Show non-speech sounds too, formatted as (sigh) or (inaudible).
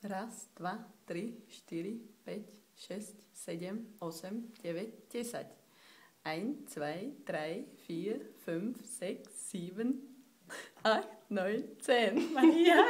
Raz, dva, tri, štyri, päť, šesť, sedem, osem, deväť, desať. Ein, zwei, drei, vier, fünf, sechs, sieben, (laughs) acht, neun, zehn. Maria!